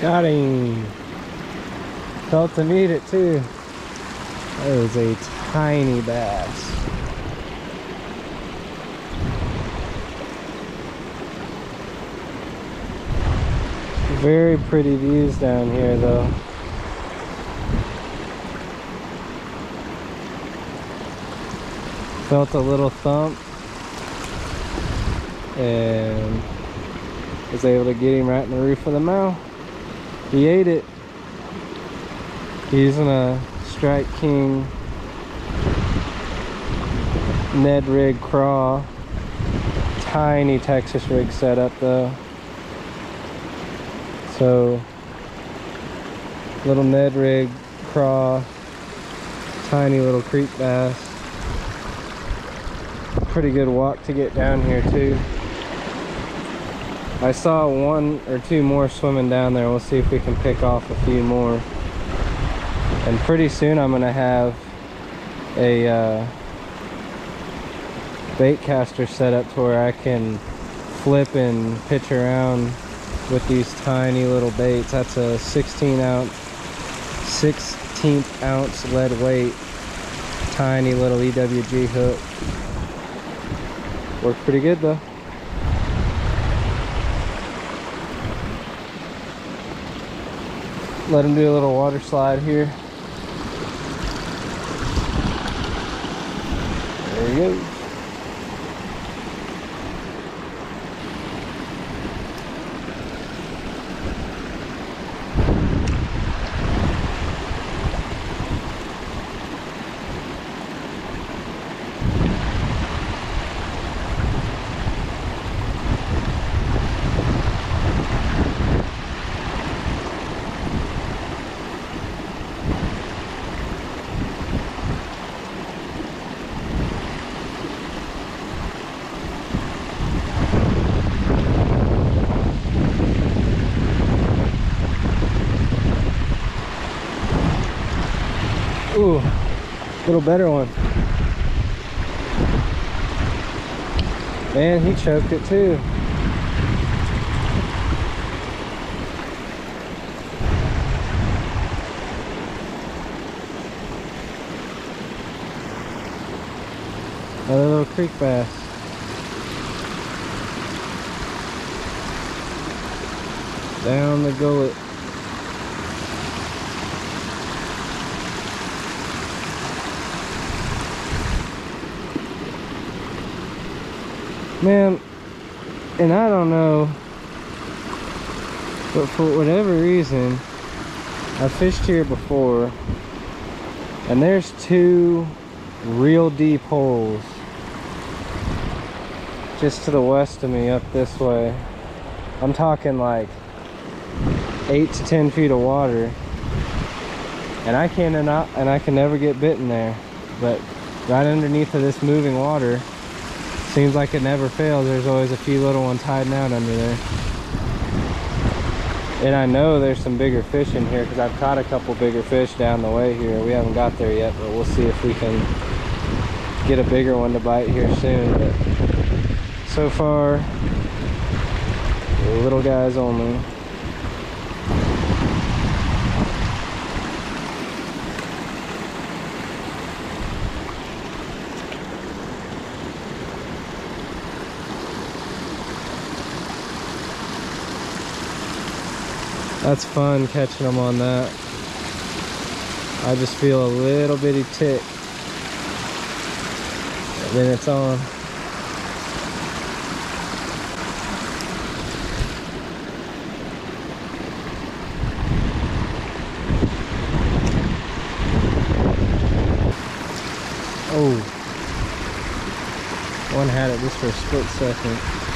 Got him. Felt to meet it too. That was a tiny bass. Very pretty views down here though. Felt a little thump and was able to get him right in the roof of the mouth. He ate it. Using a Strike King Ned rig craw. Tiny Texas rig setup though. So little Ned rig craw, tiny little creek bass. Pretty good walk to get down here too. I saw one or two more swimming down there. We'll see if we can pick off a few more. And pretty soon I'm gonna have a uh, bait caster set up to where I can flip and pitch around with these tiny little baits. That's a 16 ounce, 16th ounce lead weight, tiny little EWG hook. Worked pretty good though. Let him do a little water slide here. There he goes. Ooh, little better one. And he choked it too. Another little creek bass. Down the gullet. Man, and I don't know, but for whatever reason, I fished here before, and there's two real deep holes just to the west of me up this way. I'm talking like eight to 10 feet of water, and I can not, and I can never get bitten there, but right underneath of this moving water, Seems like it never fails. There's always a few little ones hiding out under there. And I know there's some bigger fish in here because I've caught a couple bigger fish down the way here. We haven't got there yet, but we'll see if we can get a bigger one to bite here soon. But so far, little guys only. That's fun catching them on that. I just feel a little bitty tick. And then it's on. Oh. One had it just for a split second.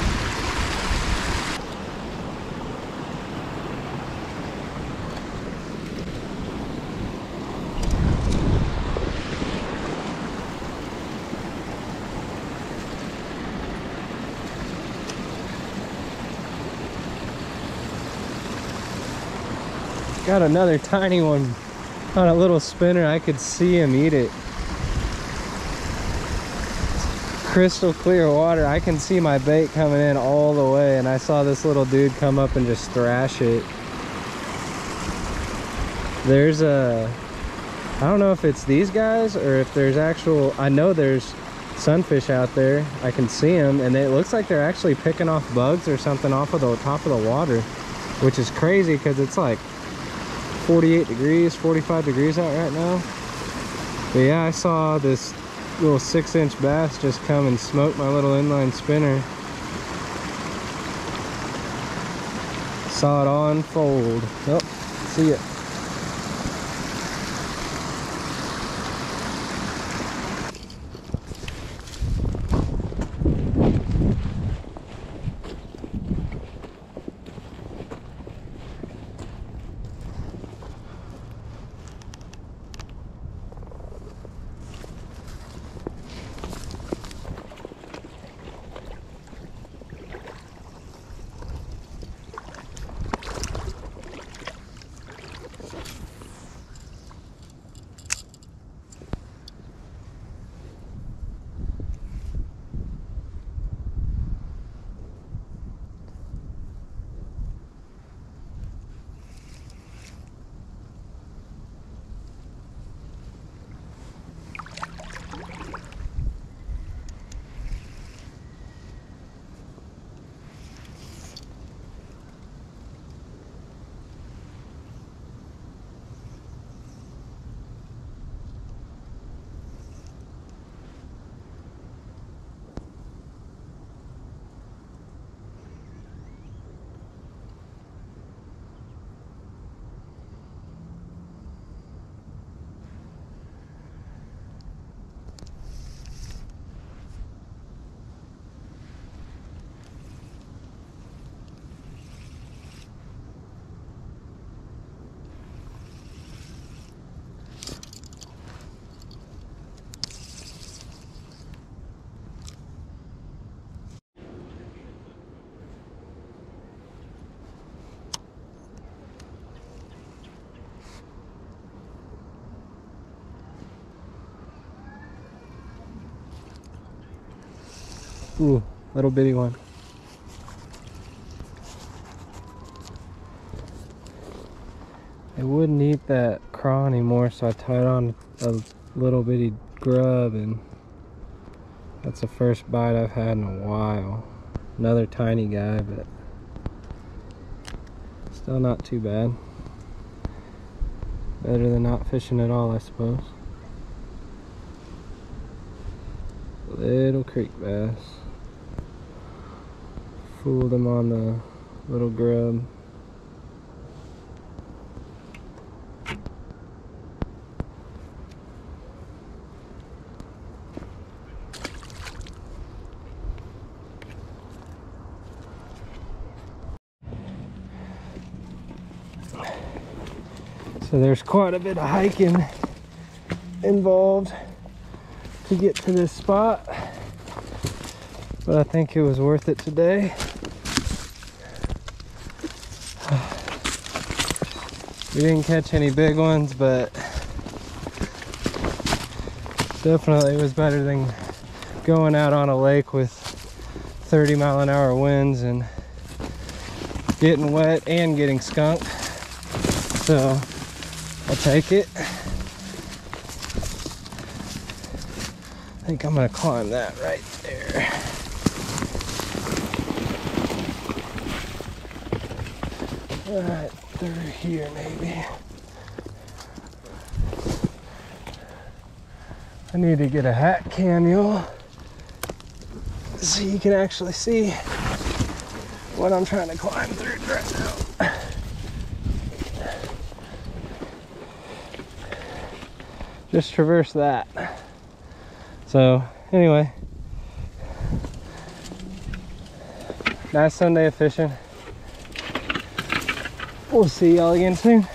Got another tiny one on a little spinner. I could see him eat it. Crystal clear water. I can see my bait coming in all the way and I saw this little dude come up and just thrash it. There's a, I don't know if it's these guys or if there's actual, I know there's sunfish out there. I can see them and it looks like they're actually picking off bugs or something off of the top of the water, which is crazy because it's like 48 degrees, 45 degrees out right now. But yeah, I saw this little six inch bass just come and smoke my little inline spinner. Saw it all unfold. Oh, see it. Ooh, little bitty one. I wouldn't eat that craw anymore, so I tied on a little bitty grub and that's the first bite I've had in a while. Another tiny guy, but still not too bad. Better than not fishing at all, I suppose. Little creek bass. Fooled him on the little grub. So there's quite a bit of hiking involved to get to this spot. But I think it was worth it today. We didn't catch any big ones, but definitely was better than going out on a lake with 30 mile an hour winds and getting wet and getting skunked. So I'll take it. I think I'm gonna climb that right there. All right through here maybe. I need to get a hat cannula so you can actually see what I'm trying to climb through right now. Just traverse that. So anyway, nice Sunday of fishing. We'll see y'all again soon.